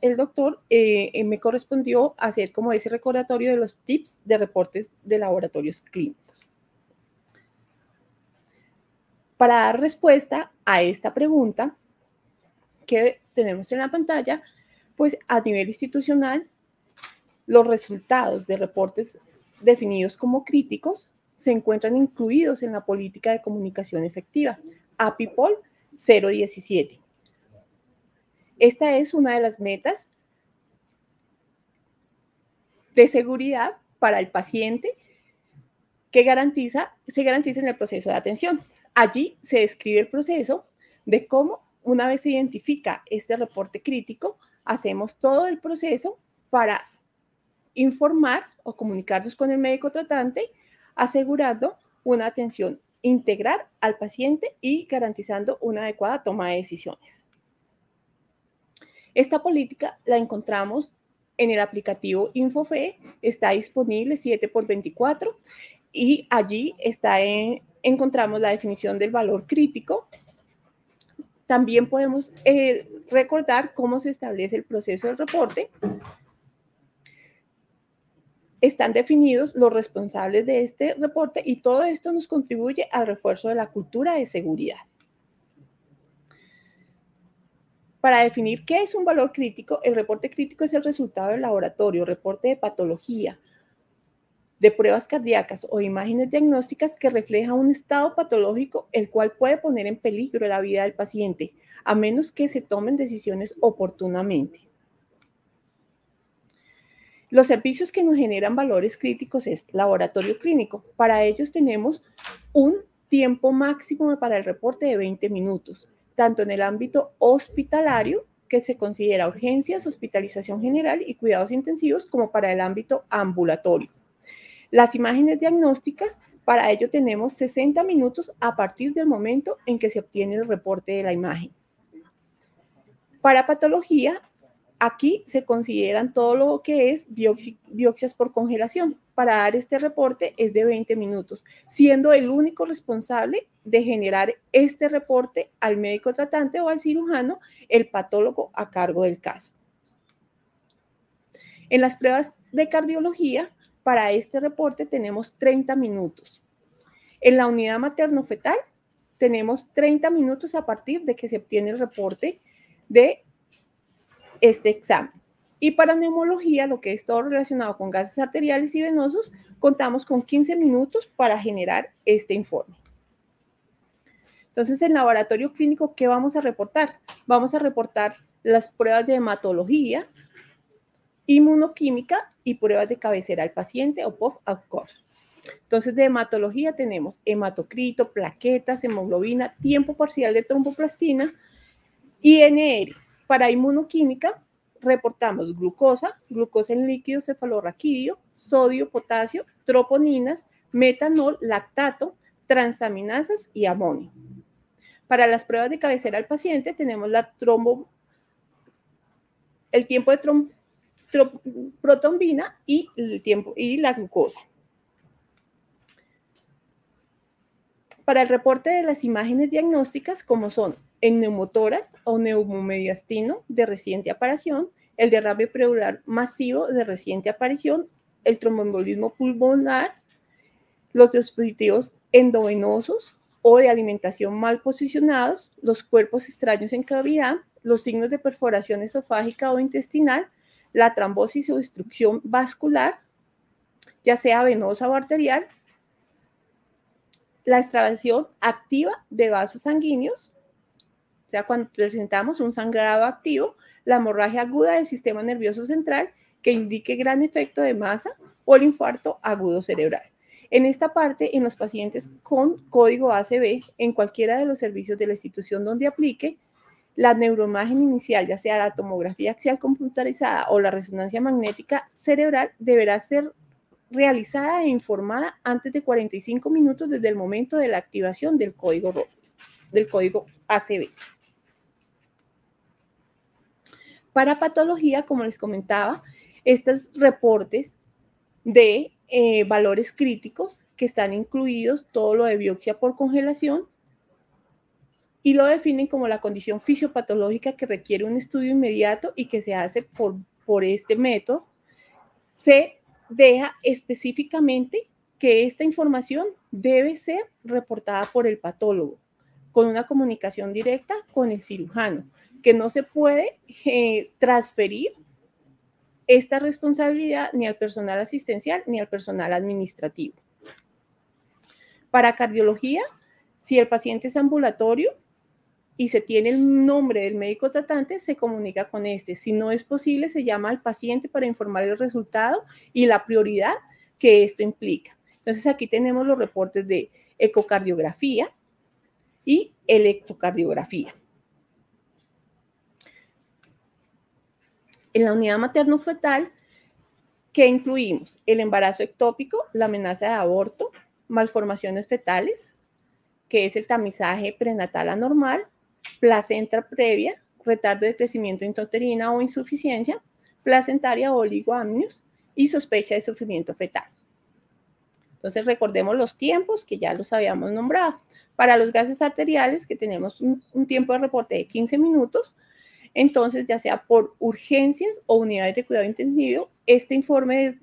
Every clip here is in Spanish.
el doctor, eh, eh, me correspondió hacer como ese recordatorio de los tips de reportes de laboratorios clínicos. Para dar respuesta a esta pregunta que tenemos en la pantalla, pues a nivel institucional, los resultados de reportes definidos como críticos se encuentran incluidos en la política de comunicación efectiva, APIPOL 017 esta es una de las metas de seguridad para el paciente que garantiza, se garantiza en el proceso de atención. Allí se describe el proceso de cómo una vez se identifica este reporte crítico, hacemos todo el proceso para informar o comunicarnos con el médico tratante, asegurando una atención integral al paciente y garantizando una adecuada toma de decisiones. Esta política la encontramos en el aplicativo InfoFe, está disponible 7 por 24 y allí está encontramos la definición del valor crítico. También podemos eh, recordar cómo se establece el proceso del reporte. Están definidos los responsables de este reporte y todo esto nos contribuye al refuerzo de la cultura de seguridad. Para definir qué es un valor crítico, el reporte crítico es el resultado del laboratorio, reporte de patología, de pruebas cardíacas o imágenes diagnósticas que refleja un estado patológico el cual puede poner en peligro la vida del paciente, a menos que se tomen decisiones oportunamente. Los servicios que nos generan valores críticos es laboratorio clínico. Para ellos tenemos un tiempo máximo para el reporte de 20 minutos tanto en el ámbito hospitalario, que se considera urgencias, hospitalización general y cuidados intensivos, como para el ámbito ambulatorio. Las imágenes diagnósticas, para ello tenemos 60 minutos a partir del momento en que se obtiene el reporte de la imagen. Para patología, Aquí se consideran todo lo que es biopsias por congelación. Para dar este reporte es de 20 minutos, siendo el único responsable de generar este reporte al médico tratante o al cirujano, el patólogo a cargo del caso. En las pruebas de cardiología, para este reporte tenemos 30 minutos. En la unidad materno-fetal tenemos 30 minutos a partir de que se obtiene el reporte de este examen. Y para neumología, lo que es todo relacionado con gases arteriales y venosos, contamos con 15 minutos para generar este informe. Entonces, en laboratorio clínico, ¿qué vamos a reportar? Vamos a reportar las pruebas de hematología, inmunoquímica y pruebas de cabecera al paciente o POF-ACOR. Entonces, de hematología tenemos hematocrito, plaquetas, hemoglobina, tiempo parcial de tromboplastina, INR, para inmunoquímica, reportamos glucosa, glucosa en líquido cefalorraquídeo, sodio, potasio, troponinas, metanol, lactato, transaminasas y amonio. Para las pruebas de cabecera al paciente tenemos la trombo, el tiempo de protombina y el tiempo y la glucosa. Para el reporte de las imágenes diagnósticas, como son en neumotoras o neumomediastino de reciente aparición, el derrame pleural masivo de reciente aparición, el tromboembolismo pulmonar, los dispositivos endovenosos o de alimentación mal posicionados, los cuerpos extraños en cavidad, los signos de perforación esofágica o intestinal, la trombosis o destrucción vascular, ya sea venosa o arterial, la extravasación activa de vasos sanguíneos, o sea, cuando presentamos un sangrado activo, la hemorragia aguda del sistema nervioso central que indique gran efecto de masa o el infarto agudo cerebral. En esta parte, en los pacientes con código ACB, en cualquiera de los servicios de la institución donde aplique, la neuroimagen inicial, ya sea la tomografía axial computarizada o la resonancia magnética cerebral, deberá ser realizada e informada antes de 45 minutos desde el momento de la activación del código, del código ACB. Para patología, como les comentaba, estos reportes de eh, valores críticos que están incluidos, todo lo de biopsia por congelación, y lo definen como la condición fisiopatológica que requiere un estudio inmediato y que se hace por, por este método, se deja específicamente que esta información debe ser reportada por el patólogo con una comunicación directa con el cirujano, que no se puede eh, transferir esta responsabilidad ni al personal asistencial ni al personal administrativo. Para cardiología, si el paciente es ambulatorio y se tiene el nombre del médico tratante, se comunica con este. Si no es posible, se llama al paciente para informar el resultado y la prioridad que esto implica. Entonces aquí tenemos los reportes de ecocardiografía y electrocardiografía. En la unidad materno-fetal, ¿qué incluimos? El embarazo ectópico, la amenaza de aborto, malformaciones fetales, que es el tamizaje prenatal anormal, placenta previa, retardo de crecimiento intrauterina o insuficiencia, placentaria o oligoamnios y sospecha de sufrimiento fetal. Entonces recordemos los tiempos que ya los habíamos nombrado. Para los gases arteriales, que tenemos un, tiempo de reporte de 15 minutos, entonces ya sea por urgencias o unidades de cuidado intensivo, este informe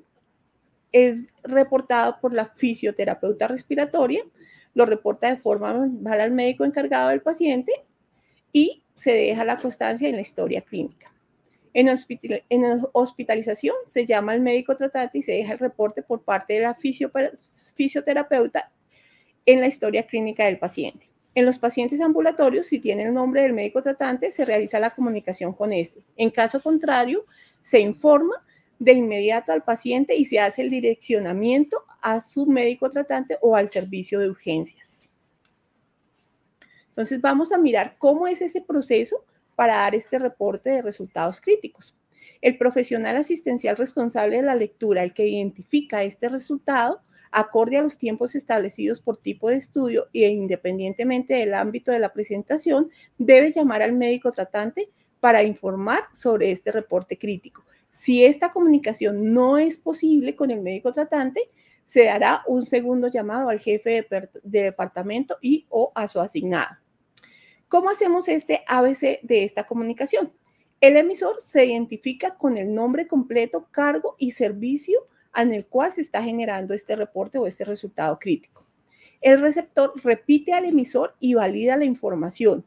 es, reportado por la fisioterapeuta respiratoria, lo reporta de forma mal al médico encargado del paciente y se deja la constancia en la historia clínica. En, hospitalización se llama al médico tratante y se deja el reporte por parte de la fisioterapeuta en la historia clínica del paciente. En los pacientes ambulatorios, si tiene el nombre del médico tratante, se realiza la comunicación con este. En caso contrario, se informa de inmediato al paciente y se hace el direccionamiento a su médico tratante o al servicio de urgencias. Entonces vamos a mirar cómo es ese proceso para dar este reporte de resultados críticos. El profesional asistencial responsable de la lectura, el que identifica este resultado, acorde a los tiempos establecidos por tipo de estudio e independientemente del ámbito de la presentación, debe llamar al médico tratante para informar sobre este reporte crítico. Si esta comunicación no es posible con el médico tratante, se dará un segundo llamado al jefe de, de departamento y o a su asignado. ¿Cómo hacemos este ABC de esta comunicación? El emisor se identifica con el nombre completo, cargo y servicio en el cual se está generando este reporte o este resultado crítico. El receptor repite al emisor y valida la información.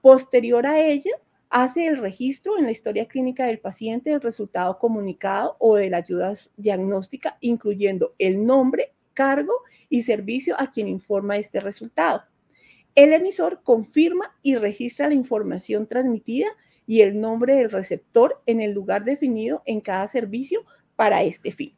Posterior a ella, hace el registro en la historia clínica del paciente del resultado comunicado o de la ayuda diagnóstica, incluyendo el nombre, cargo y servicio a quien informa este resultado. El emisor confirma y registra la información transmitida y el nombre del receptor en el lugar definido en cada servicio para este fin.